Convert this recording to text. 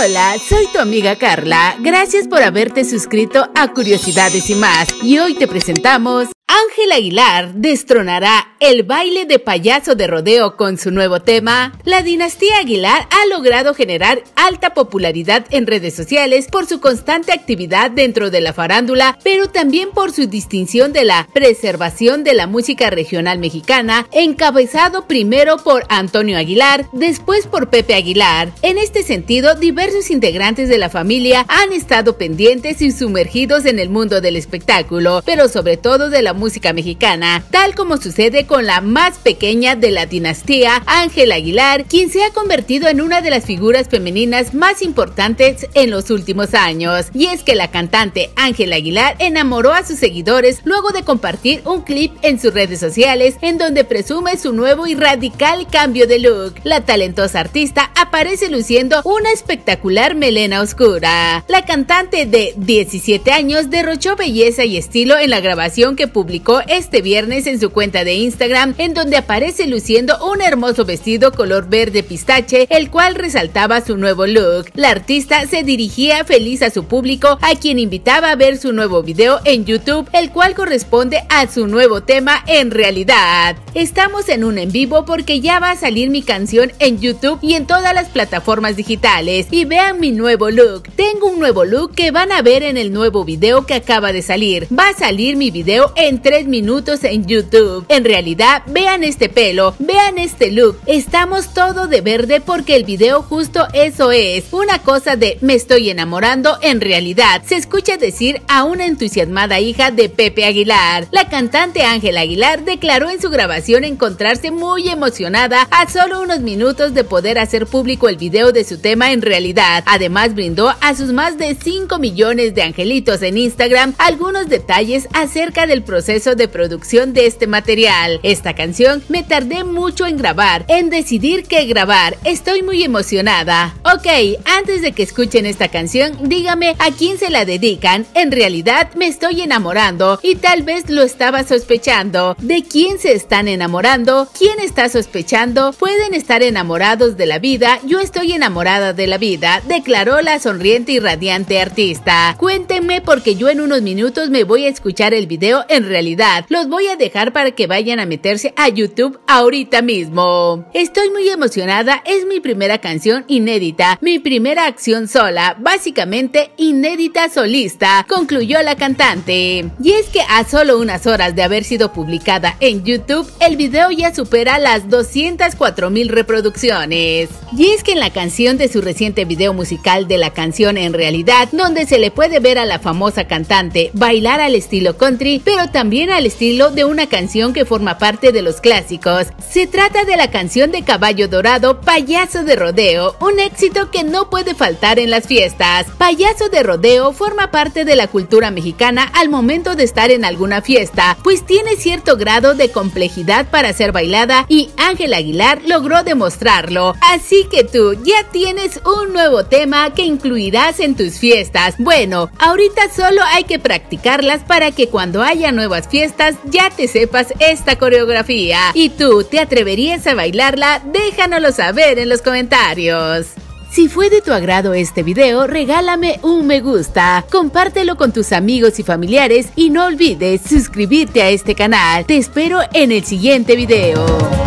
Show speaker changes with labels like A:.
A: Hola, soy tu amiga Carla. Gracias por haberte suscrito a Curiosidades y más. Y hoy te presentamos Ángel Aguilar destronará el baile de payaso de rodeo con su nuevo tema. La dinastía Aguilar ha logrado generar alta popularidad en redes sociales por su constante actividad dentro de la farándula, pero también por su distinción de la preservación de la música regional mexicana, encabezado primero por Antonio Aguilar, después por Pepe Aguilar. En este sentido, diversos integrantes de la familia han estado pendientes y sumergidos en el mundo del espectáculo, pero sobre todo de la música mexicana, tal como sucede con la más pequeña de la dinastía, Ángel Aguilar, quien se ha convertido en una de las figuras femeninas más importantes en los últimos años. Y es que la cantante Ángel Aguilar enamoró a sus seguidores luego de compartir un clip en sus redes sociales en donde presume su nuevo y radical cambio de look. La talentosa artista aparece luciendo una espectacular melena oscura. La cantante de 17 años derrochó belleza y estilo en la grabación que publicó publicó este viernes en su cuenta de Instagram, en donde aparece luciendo un hermoso vestido color verde pistache, el cual resaltaba su nuevo look. La artista se dirigía feliz a su público, a quien invitaba a ver su nuevo video en YouTube, el cual corresponde a su nuevo tema en realidad. Estamos en un en vivo porque ya va a salir mi canción en YouTube y en todas las plataformas digitales. Y vean mi nuevo look. Tengo un nuevo look que van a ver en el nuevo video que acaba de salir. Va a salir mi video en 3 minutos en YouTube. En realidad, vean este pelo, vean este look. Estamos todo de verde porque el video justo eso es. Una cosa de me estoy enamorando en realidad. Se escucha decir a una entusiasmada hija de Pepe Aguilar. La cantante Ángela Aguilar declaró en su grabación encontrarse muy emocionada a solo unos minutos de poder hacer público el video de su tema en realidad. Además brindó a sus más de 5 millones de angelitos en Instagram algunos detalles acerca del proceso de producción de este material. Esta canción me tardé mucho en grabar, en decidir qué grabar. Estoy muy emocionada. Ok, antes de que escuchen esta canción, dígame a quién se la dedican. En realidad me estoy enamorando y tal vez lo estaba sospechando. ¿De quién se están enamorando? ¿Quién está sospechando? Pueden estar enamorados de la vida. Yo estoy enamorada de la vida, declaró la sonriente y radiante artista. Cuéntenme porque yo en unos minutos me voy a escuchar el video en realidad los voy a dejar para que vayan a meterse a YouTube ahorita mismo. Estoy muy emocionada, es mi primera canción inédita, mi primera acción sola, básicamente inédita solista, concluyó la cantante. Y es que a solo unas horas de haber sido publicada en YouTube, el video ya supera las 204 mil reproducciones. Y es que en la canción de su reciente video musical de la canción en realidad, donde se le puede ver a la famosa cantante bailar al estilo country, pero también también al estilo de una canción que forma parte de los clásicos. Se trata de la canción de Caballo Dorado, Payaso de Rodeo, un éxito que no puede faltar en las fiestas. Payaso de Rodeo forma parte de la cultura mexicana al momento de estar en alguna fiesta, pues tiene cierto grado de complejidad para ser bailada y Ángel Aguilar logró demostrarlo. Así que tú ya tienes un nuevo tema que incluirás en tus fiestas. Bueno, ahorita solo hay que practicarlas para que cuando haya nuevas fiestas ya te sepas esta coreografía. ¿Y tú te atreverías a bailarla? Déjanoslo saber en los comentarios. Si fue de tu agrado este video, regálame un me gusta, compártelo con tus amigos y familiares y no olvides suscribirte a este canal. Te espero en el siguiente video.